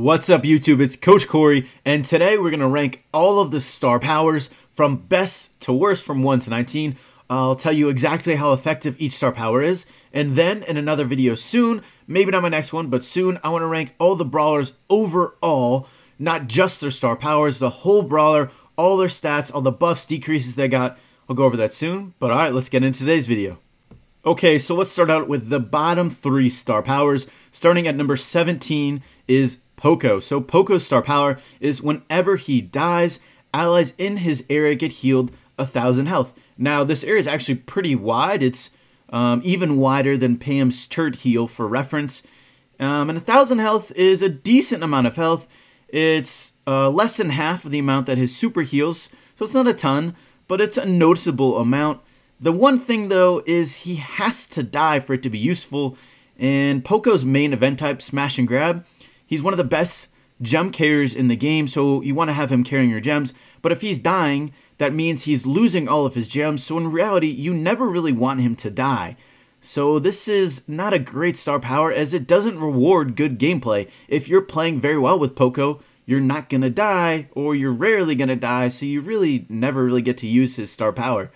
What's up, YouTube? It's Coach Cory, and today we're going to rank all of the star powers from best to worst from 1 to 19. I'll tell you exactly how effective each star power is, and then in another video soon, maybe not my next one, but soon, I want to rank all the brawlers overall, not just their star powers, the whole brawler, all their stats, all the buffs, decreases they got. I'll go over that soon, but alright, let's get into today's video. Okay, so let's start out with the bottom three star powers. Starting at number 17 is Poco. So Poco's star power is whenever he dies, allies in his area get healed a thousand health. Now this area is actually pretty wide. It's um, even wider than Pam's turret heal for reference. Um, and a thousand health is a decent amount of health. It's uh, less than half of the amount that his super heals, so it's not a ton, but it's a noticeable amount. The one thing though is he has to die for it to be useful, and Poco's main event type, Smash and Grab, He's one of the best gem carriers in the game, so you want to have him carrying your gems. But if he's dying, that means he's losing all of his gems. So in reality, you never really want him to die. So this is not a great star power as it doesn't reward good gameplay. If you're playing very well with Poco, you're not going to die or you're rarely going to die. So you really never really get to use his star power.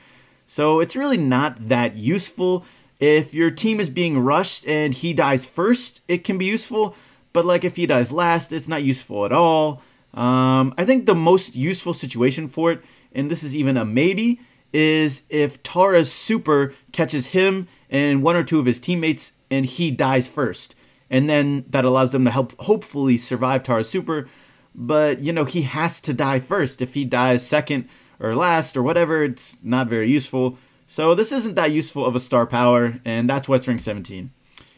So it's really not that useful. If your team is being rushed and he dies first, it can be useful. But like if he dies last, it's not useful at all. Um, I think the most useful situation for it, and this is even a maybe, is if Tara's super catches him and one or two of his teammates and he dies first. And then that allows them to help hopefully survive Tara's super. But, you know, he has to die first. If he dies second or last or whatever, it's not very useful. So this isn't that useful of a star power, and that's what's ring 17.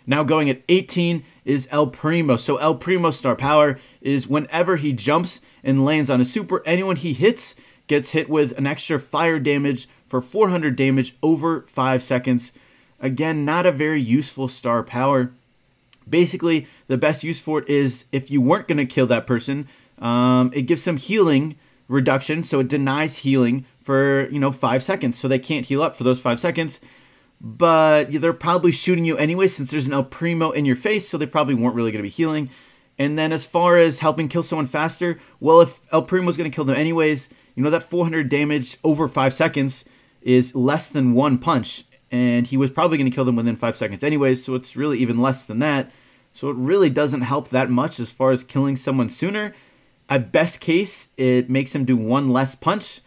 Now going at 18 is El Primo. So El Primo's star power is whenever he jumps and lands on a super, anyone he hits gets hit with an extra fire damage for 400 damage over 5 seconds. Again, not a very useful star power. Basically, the best use for it is if you weren't going to kill that person, um, it gives some healing reduction, so it denies healing for, you know, 5 seconds, so they can't heal up for those 5 seconds but they're probably shooting you anyway since there's an El Primo in your face, so they probably weren't really going to be healing. And then as far as helping kill someone faster, well, if El Primo's going to kill them anyways, you know, that 400 damage over 5 seconds is less than one punch. And he was probably going to kill them within 5 seconds anyways, so it's really even less than that. So it really doesn't help that much as far as killing someone sooner. At best case, it makes him do one less punch.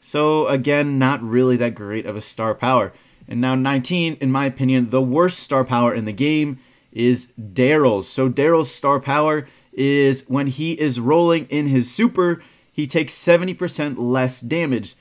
So again, not really that great of a star power. And now 19, in my opinion, the worst star power in the game is Darryl's. So Darryl's star power is when he is rolling in his super, he takes 70% less damage.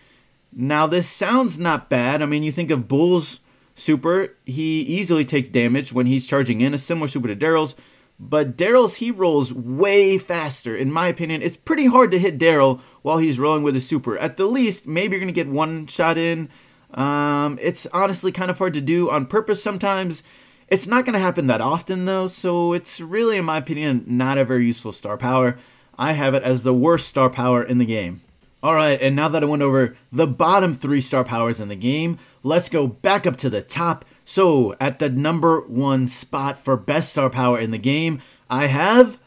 Now this sounds not bad. I mean, you think of Bull's super, he easily takes damage when he's charging in, a similar super to Darryl's. But Darryl's, he rolls way faster. In my opinion, it's pretty hard to hit Daryl while he's rolling with his super. At the least, maybe you're going to get one shot in, um, it's honestly kind of hard to do on purpose sometimes. It's not going to happen that often though, so it's really, in my opinion, not a very useful star power. I have it as the worst star power in the game. Alright, and now that I went over the bottom three star powers in the game, let's go back up to the top. So, at the number one spot for best star power in the game, I have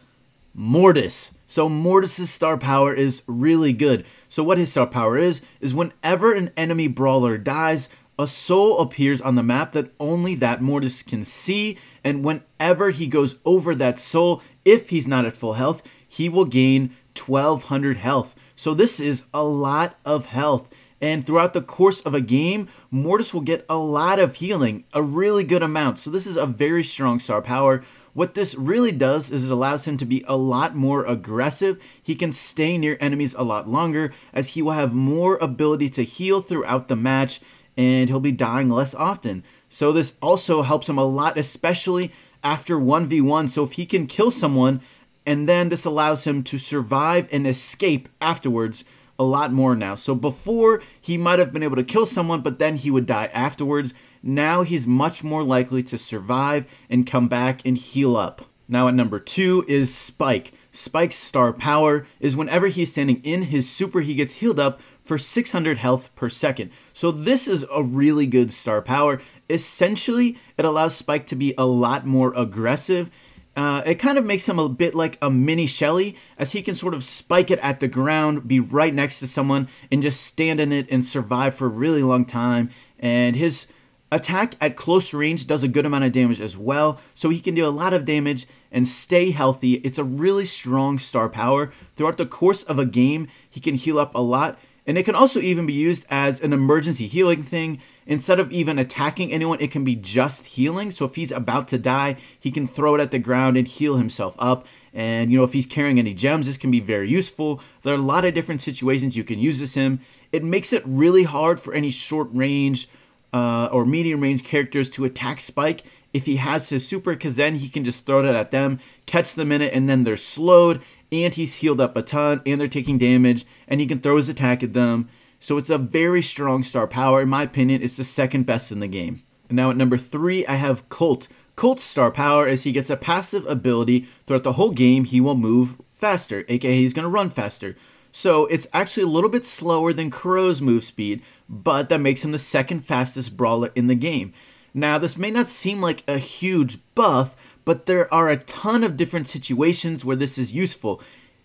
Mortis. So Mortis's star power is really good. So what his star power is, is whenever an enemy brawler dies, a soul appears on the map that only that Mortis can see, and whenever he goes over that soul, if he's not at full health, he will gain 1200 health. So this is a lot of health. And throughout the course of a game, Mortis will get a lot of healing, a really good amount. So this is a very strong star power. What this really does is it allows him to be a lot more aggressive. He can stay near enemies a lot longer as he will have more ability to heal throughout the match and he'll be dying less often. So this also helps him a lot, especially after 1v1. So if he can kill someone and then this allows him to survive and escape afterwards, a lot more now. So before, he might have been able to kill someone, but then he would die afterwards. Now he's much more likely to survive and come back and heal up. Now at number two is Spike. Spike's star power is whenever he's standing in his super, he gets healed up for 600 health per second. So this is a really good star power. Essentially, it allows Spike to be a lot more aggressive Uh, it kind of makes him a bit like a mini Shelly, as he can sort of spike it at the ground, be right next to someone, and just stand in it and survive for a really long time. And his attack at close range does a good amount of damage as well, so he can do a lot of damage and stay healthy. It's a really strong star power. Throughout the course of a game, he can heal up a lot, and it can also even be used as an emergency healing thing. Instead of even attacking anyone, it can be just healing. So if he's about to die, he can throw it at the ground and heal himself up. And, you know, if he's carrying any gems, this can be very useful. There are a lot of different situations you can use this in. It makes it really hard for any short range uh, or medium range characters to attack Spike if he has his super, because then he can just throw it at them, catch them in it, and then they're slowed, and he's healed up a ton, and they're taking damage, and he can throw his attack at them. So it's a very strong star power. In my opinion, it's the second best in the game. And now at number three, I have Colt. Colt's star power is he gets a passive ability throughout the whole game, he will move faster, aka he's going to run faster. So it's actually a little bit slower than Crow's move speed, but that makes him the second fastest brawler in the game. Now, this may not seem like a huge buff, but there are a ton of different situations where this is useful.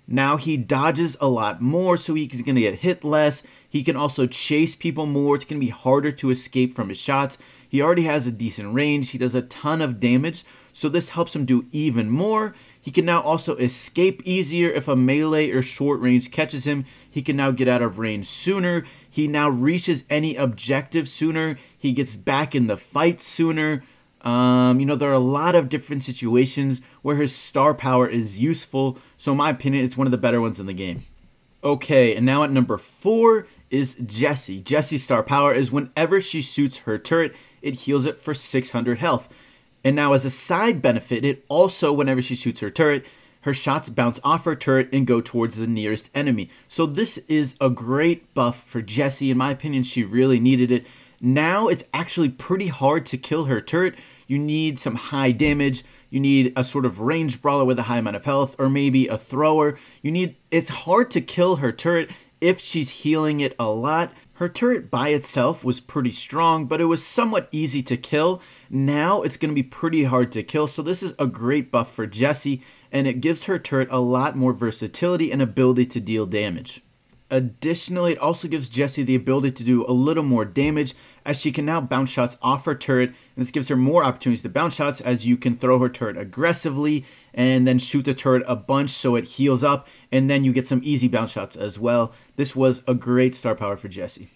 Now he dodges a lot more, so he's going to get hit less. He can also chase people more. It's going to be harder to escape from his shots. He already has a decent range. He does a ton of damage, so this helps him do even more. He can now also escape easier if a melee or short range catches him. He can now get out of range sooner. He now reaches any objective sooner. He gets back in the fight sooner. Um, you know, there are a lot of different situations where his star power is useful. So, in my opinion, it's one of the better ones in the game. Okay, and now at number four is Jessie. Jessie's star power is whenever she shoots her turret, it heals it for 600 health. And now, as a side benefit, it also, whenever she shoots her turret, her shots bounce off her turret and go towards the nearest enemy. So, this is a great buff for Jessie. In my opinion, she really needed it. Now, it's actually pretty hard to kill her turret. You need some high damage. You need a sort of range brawler with a high amount of health, or maybe a thrower. You need, it's hard to kill her turret if she's healing it a lot. Her turret by itself was pretty strong, but it was somewhat easy to kill. Now it's going to be pretty hard to kill, so this is a great buff for Jessie, and it gives her turret a lot more versatility and ability to deal damage. Additionally, it also gives Jessie the ability to do a little more damage as she can now bounce shots off her turret. And this gives her more opportunities to bounce shots as you can throw her turret aggressively and then shoot the turret a bunch so it heals up. And then you get some easy bounce shots as well. This was a great star power for Jessie.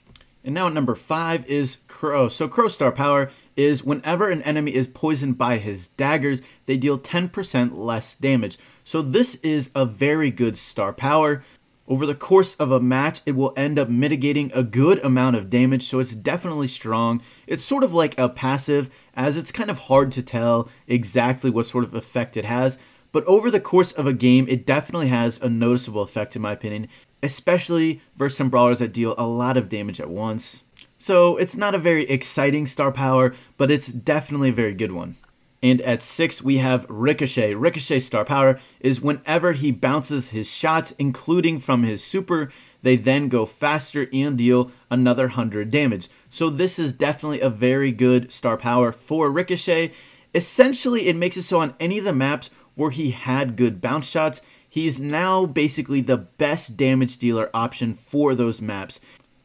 And now at number five is Crow. So Crow star power is whenever an enemy is poisoned by his daggers, they deal 10% less damage. So this is a very good star power. Over the course of a match, it will end up mitigating a good amount of damage, so it's definitely strong. It's sort of like a passive, as it's kind of hard to tell exactly what sort of effect it has. But over the course of a game, it definitely has a noticeable effect, in my opinion, especially versus some brawlers that deal a lot of damage at once. So it's not a very exciting star power, but it's definitely a very good one. And at six, we have Ricochet. Ricochet's star power is whenever he bounces his shots, including from his super, they then go faster and deal another 100 damage. So this is definitely a very good star power for Ricochet. Essentially, it makes it so on any of the maps where he had good bounce shots, he's now basically the best damage dealer option for those maps.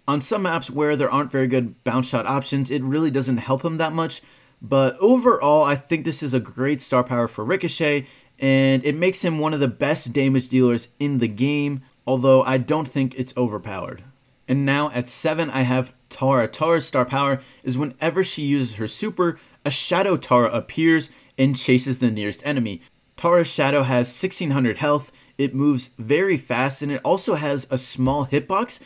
On some maps where there aren't very good bounce shot options, it really doesn't help him that much. But overall, I think this is a great star power for Ricochet, and it makes him one of the best damage dealers in the game, although I don't think it's overpowered. And now at 7, I have Tara. Tara's star power is whenever she uses her super, a Shadow Tara appears and chases the nearest enemy. Tara's Shadow has 1600 health, it moves very fast, and it also has a small hitbox.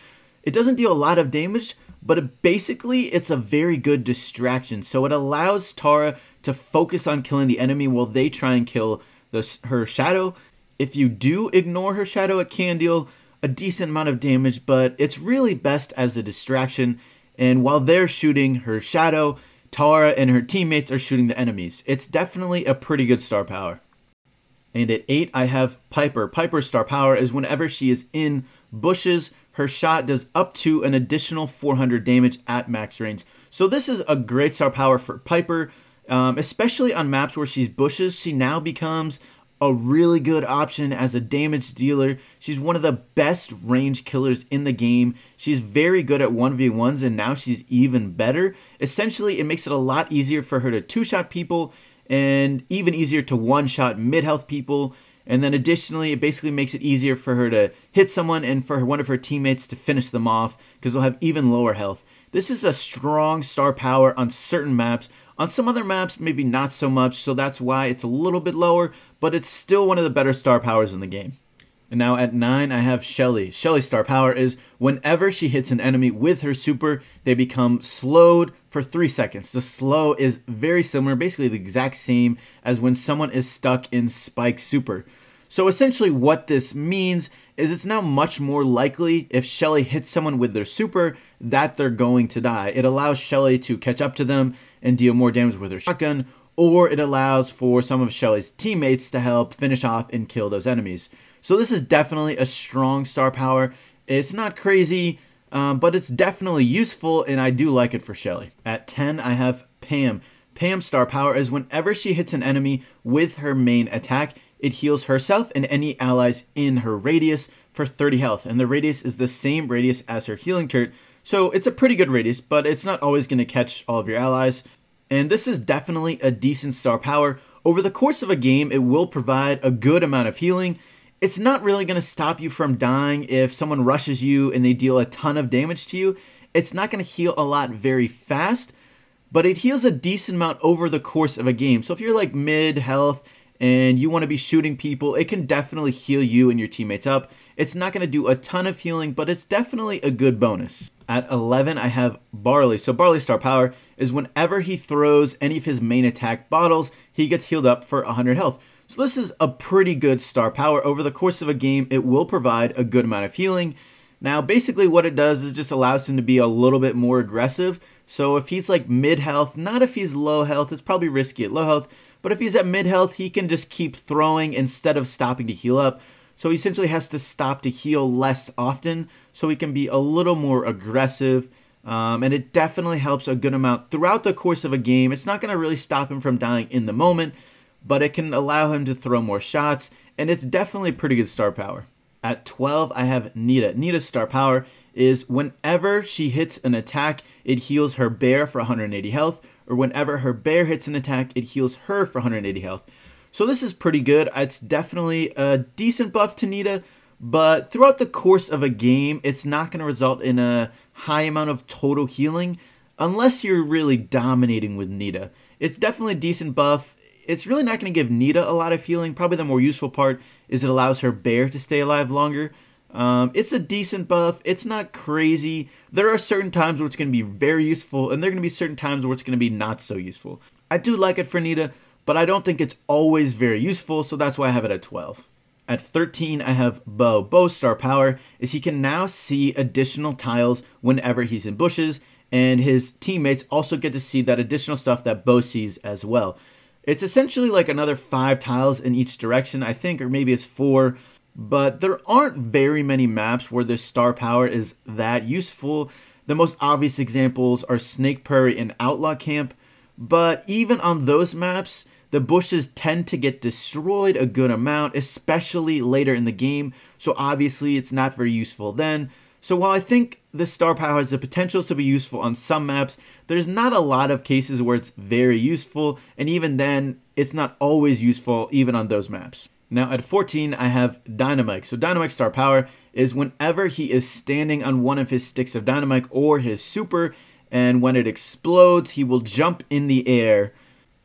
It doesn't deal a lot of damage, but it basically it's a very good distraction. So it allows Tara to focus on killing the enemy while they try and kill the, her shadow. If you do ignore her shadow, it can deal a decent amount of damage, but it's really best as a distraction. And while they're shooting her shadow, Tara and her teammates are shooting the enemies. It's definitely a pretty good star power. And at 8, I have Piper. Piper's star power is whenever she is in bushes, her shot does up to an additional 400 damage at max range. So this is a great star power for Piper, Um, especially on maps where she's bushes, she now becomes a really good option as a damage dealer. She's one of the best range killers in the game. She's very good at 1v1s and now she's even better. Essentially, it makes it a lot easier for her to two-shot people and even easier to one-shot mid-health people. And then additionally, it basically makes it easier for her to hit someone and for one of her teammates to finish them off because they'll have even lower health. This is a strong star power on certain maps. On some other maps, maybe not so much, so that's why it's a little bit lower, but it's still one of the better star powers in the game. And now at 9, I have Shelly. Shelly's star power is whenever she hits an enemy with her super, they become slowed for 3 seconds. The slow is very similar, basically the exact same as when someone is stuck in Spike super. So essentially what this means is it's now much more likely if Shelly hits someone with their super that they're going to die. It allows Shelly to catch up to them and deal more damage with her shotgun, or it allows for some of Shelly's teammates to help finish off and kill those enemies. So this is definitely a strong star power. It's not crazy, um, but it's definitely useful, and I do like it for Shelly. At 10, I have Pam. Pam's star power is whenever she hits an enemy with her main attack, it heals herself and any allies in her radius for 30 health, and the radius is the same radius as her healing turret, so it's a pretty good radius, but it's not always going to catch all of your allies. And this is definitely a decent star power. Over the course of a game, it will provide a good amount of healing. It's not really going to stop you from dying if someone rushes you and they deal a ton of damage to you. It's not going to heal a lot very fast, but it heals a decent amount over the course of a game. So if you're like mid health and you want to be shooting people, it can definitely heal you and your teammates up. It's not going to do a ton of healing, but it's definitely a good bonus. At 11, I have Barley. So Barley's star power is whenever he throws any of his main attack bottles, he gets healed up for 100 health. So this is a pretty good star power. Over the course of a game, it will provide a good amount of healing. Now, basically what it does is just allows him to be a little bit more aggressive. So if he's like mid health, not if he's low health, it's probably risky at low health, but if he's at mid health, he can just keep throwing instead of stopping to heal up. So he essentially has to stop to heal less often so he can be a little more aggressive. Um, and it definitely helps a good amount throughout the course of a game. It's not going to really stop him from dying in the moment, but it can allow him to throw more shots. And it's definitely pretty good star power. At 12, I have Nita. Nita's star power is whenever she hits an attack, it heals her bear for 180 health, or whenever her bear hits an attack, it heals her for 180 health. So this is pretty good. It's definitely a decent buff to Nita, but throughout the course of a game, it's not going to result in a high amount of total healing unless you're really dominating with Nita. It's definitely a decent buff it's really not going to give Nita a lot of healing. Probably the more useful part is it allows her bear to stay alive longer. Um, it's a decent buff. It's not crazy. There are certain times where it's going to be very useful, and there are going to be certain times where it's going to be not so useful. I do like it for Nita, but I don't think it's always very useful, so that's why I have it at 12. At 13, I have Bo. Bo's star power is he can now see additional tiles whenever he's in bushes, and his teammates also get to see that additional stuff that Bo sees as well. It's essentially like another five tiles in each direction, I think, or maybe it's four. But there aren't very many maps where this star power is that useful. The most obvious examples are Snake Prairie and Outlaw Camp. But even on those maps, the bushes tend to get destroyed a good amount, especially later in the game. So obviously it's not very useful then. So while I think this star power has the potential to be useful on some maps, there's not a lot of cases where it's very useful, and even then, it's not always useful even on those maps. Now at 14, I have Dynamike. So Dynamike star power is whenever he is standing on one of his sticks of Dynamite or his super, and when it explodes, he will jump in the air.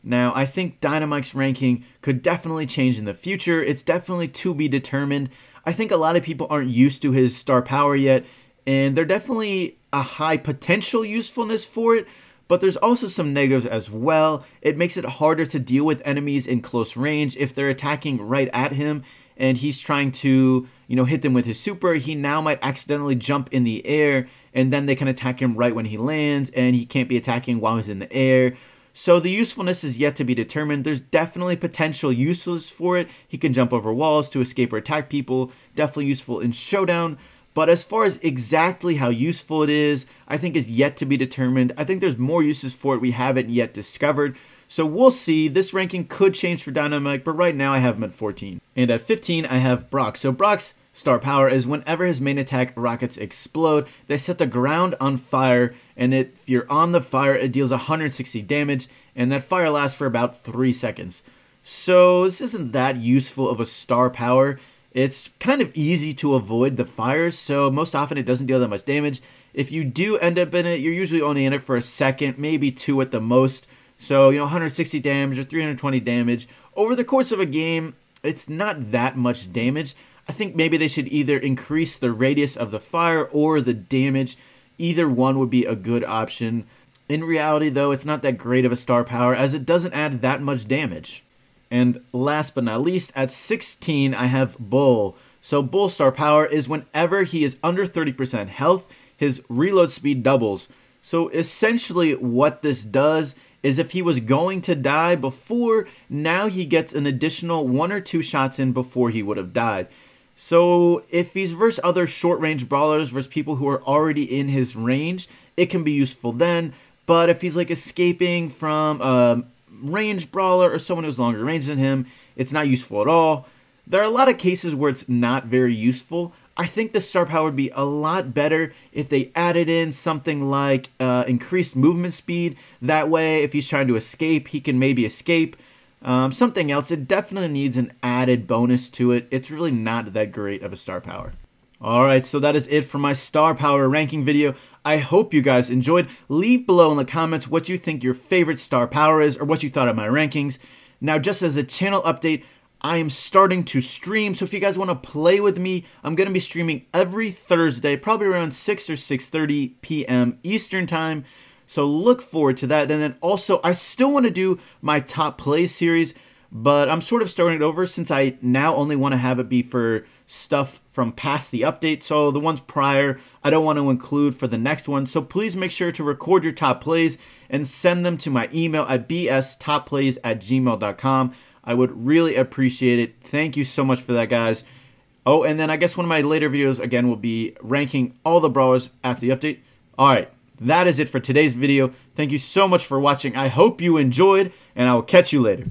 Now, I think Dynamike's ranking could definitely change in the future. It's definitely to be determined. I think a lot of people aren't used to his star power yet, and there's definitely a high potential usefulness for it, but there's also some negatives as well. It makes it harder to deal with enemies in close range if they're attacking right at him and he's trying to, you know, hit them with his super, he now might accidentally jump in the air and then they can attack him right when he lands and he can't be attacking while he's in the air. So the usefulness is yet to be determined. There's definitely potential uses for it. He can jump over walls to escape or attack people. Definitely useful in Showdown. But as far as exactly how useful it is, I think is yet to be determined. I think there's more uses for it we haven't yet discovered. So we'll see. This ranking could change for Dynamike, but right now I have him at 14. And at 15, I have Brock. So Brock's star power is whenever his main attack rockets explode, they set the ground on fire, and if you're on the fire, it deals 160 damage, and that fire lasts for about 3 seconds. So this isn't that useful of a star power. It's kind of easy to avoid the fires, so most often it doesn't deal that much damage. If you do end up in it, you're usually only in it for a second, maybe two at the most. So, you know, 160 damage or 320 damage. Over the course of a game, it's not that much damage. I think maybe they should either increase the radius of the fire or the damage. Either one would be a good option. In reality, though, it's not that great of a star power as it doesn't add that much damage. And last but not least, at 16, I have Bull. So Bull star power is whenever he is under 30% health, his reload speed doubles. So essentially what this does is if he was going to die before, now he gets an additional one or two shots in before he would have died. So if he's versus other short range brawlers versus people who are already in his range, it can be useful then. But if he's like escaping from a range brawler or someone who's longer range than him, it's not useful at all. There are a lot of cases where it's not very useful. I think the star power would be a lot better if they added in something like uh, increased movement speed. That way, if he's trying to escape, he can maybe escape. Um, something else, it definitely needs an added bonus to it. It's really not that great of a star power. Alright, so that is it for my star power ranking video. I hope you guys enjoyed. Leave below in the comments what you think your favorite star power is or what you thought of my rankings. Now, just as a channel update, I am starting to stream, so if you guys want to play with me, I'm going to be streaming every Thursday, probably around 6 or 6.30 p.m. Eastern Time. So look forward to that. And then also, I still want to do my top plays series but I'm sort of starting it over since I now only want to have it be for stuff from past the update. So the ones prior, I don't want to include for the next one. So please make sure to record your top plays and send them to my email at bstopplays at gmail.com. I would really appreciate it. Thank you so much for that, guys. Oh, and then I guess one of my later videos, again, will be ranking all the brawlers after the update. All right, that is it for today's video. Thank you so much for watching. I hope you enjoyed, and I will catch you later.